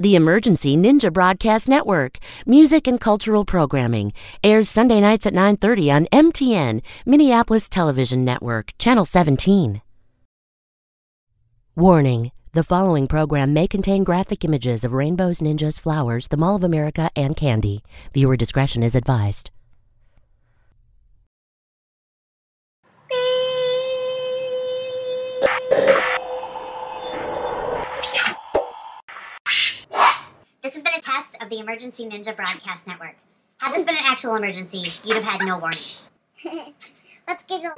The Emergency Ninja Broadcast Network, music and cultural programming, airs Sunday nights at 9:30 on MTN, Minneapolis Television Network, Channel 17. Warning: The following program may contain graphic images of rainbows, ninjas, flowers, the Mall of America, and candy. Viewer discretion is advised. This has been a test of the Emergency Ninja Broadcast Network. Had this been an actual emergency, you'd have had no warning. Let's giggle.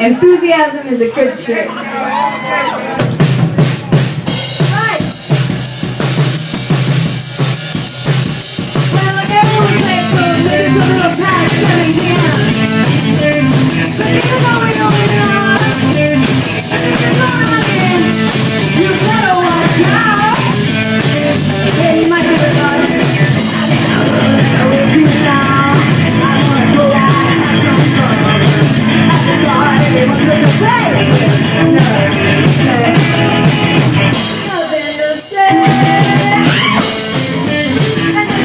Enthusiasm is a good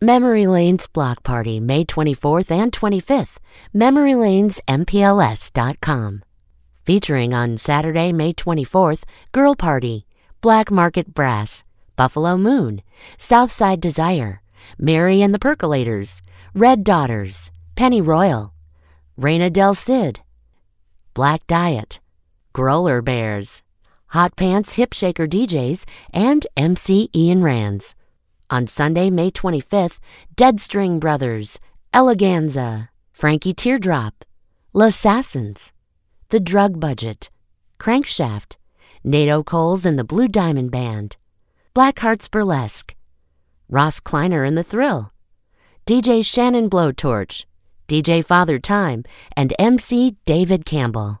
Memory Lane's Block Party, May 24th and 25th. MemoryLanesMPLS.com. Featuring on Saturday, May 24th, Girl Party, Black Market Brass, Buffalo Moon, Southside Desire, Mary and the Percolators, Red Daughters, Penny Royal, Reina Del Cid, Black Diet, Growler Bears, Hot Pants Hip Shaker DJs, and MC Ian Rans. On Sunday, May 25th, Deadstring Brothers, Eleganza, Frankie Teardrop, L'Assassins, The Drug Budget, Crankshaft, NATO Coles and the Blue Diamond Band, Black Hearts Burlesque, Ross Kleiner and the Thrill, DJ Shannon Blowtorch, DJ Father Time, and MC David Campbell.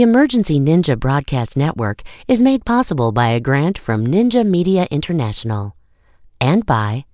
The Emergency Ninja Broadcast Network is made possible by a grant from Ninja Media International and by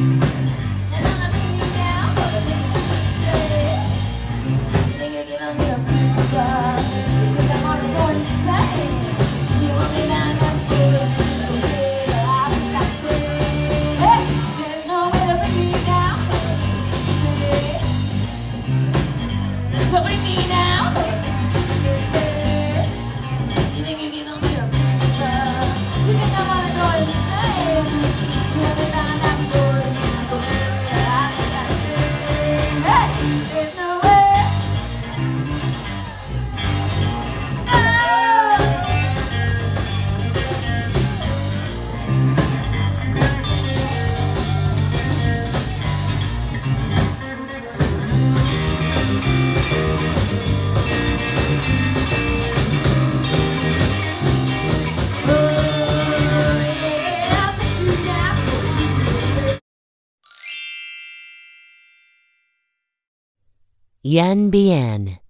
Bring Yen Bien.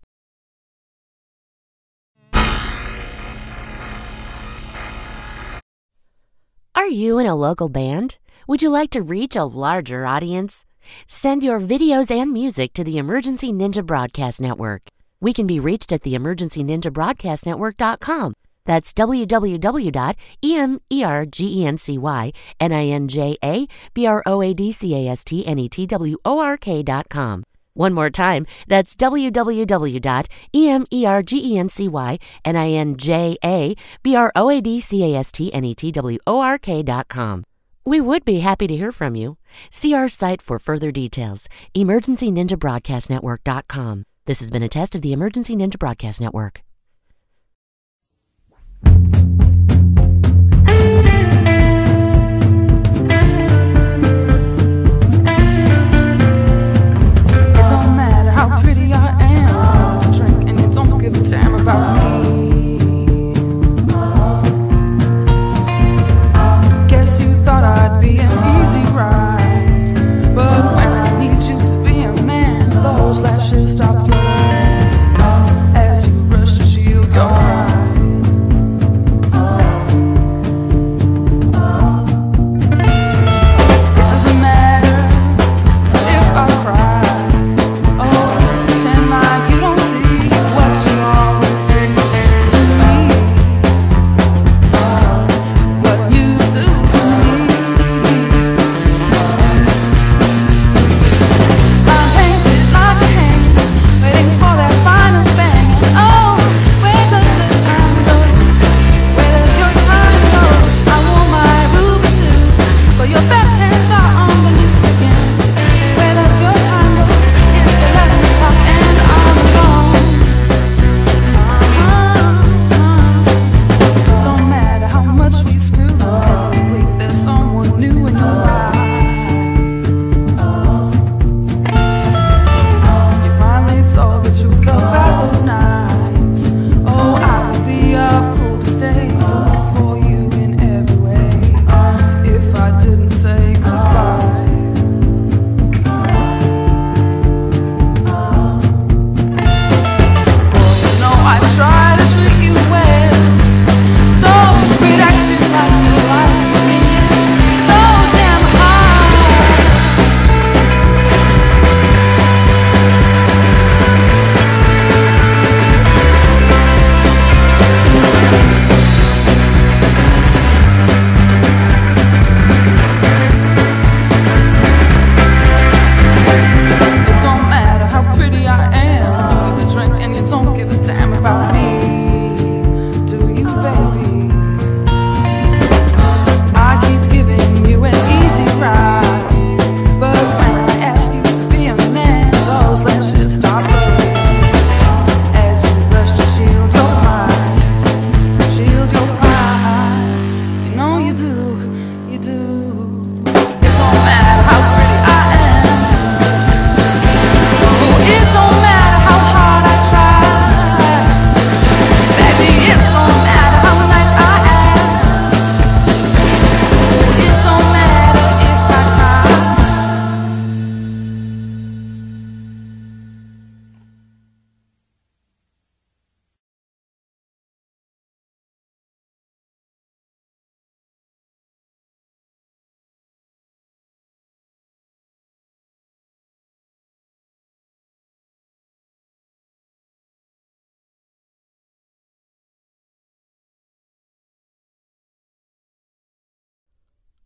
Are you in a local band? Would you like to reach a larger audience? Send your videos and music to the Emergency Ninja Broadcast Network. We can be reached at the Emergency Ninja Broadcast Network.com. That's www.emergencyninjabroadcastnetwork.com. One more time, that's www.emergencyninjabroadcastnetwork.com. We would be happy to hear from you. See our site for further details, emergencyninjabroadcastnetwork.com. This has been a test of the Emergency Ninja Broadcast Network.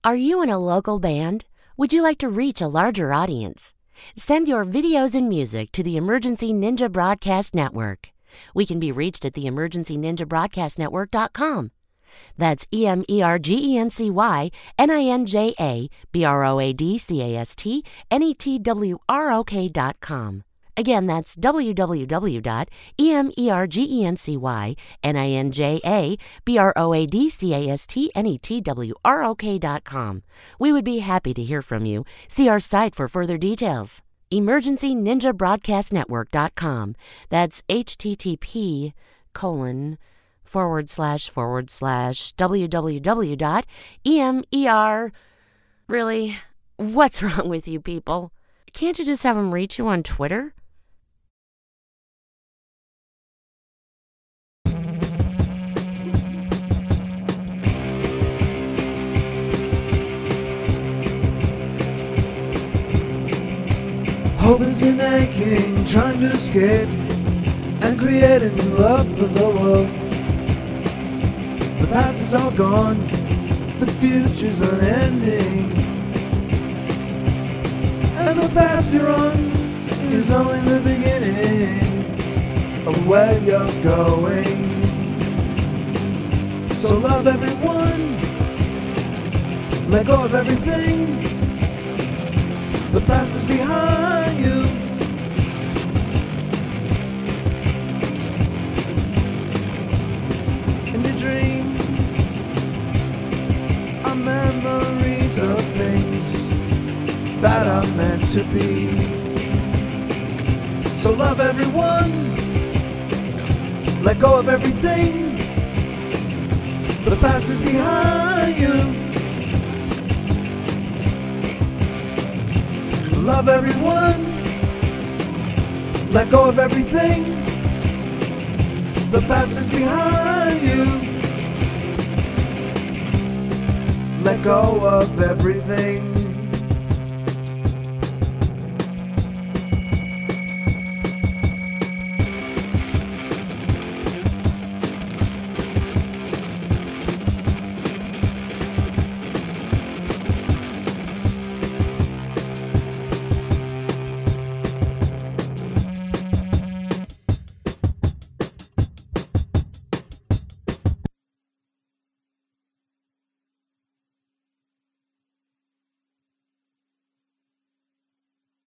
Are you in a local band? Would you like to reach a larger audience? Send your videos and music to the Emergency Ninja Broadcast Network. We can be reached at the Emergency Ninja Broadcast Network.com. That's E M E R G E N C Y N I N J A B R O A D C A S T N E T W R O K dot com. Again, that's www.emergencyninjabroadcastnetwork.com. We would be happy to hear from you. See our site for further details. Emergency Ninja Broadcast Network.com. That's http colon forward slash forward slash www.emer. Really? What's wrong with you people? Can't you just have them reach you on Twitter? Hope is an aching, trying to escape and create a new love for the world. The past is all gone, the future's unending. And the path you're on is only the beginning of where you're going. So love everyone, let go of everything. The past is behind that are meant to be. So love everyone, let go of everything. for The past is behind you. Love everyone. Let go of everything. The past is behind you. Let go of everything.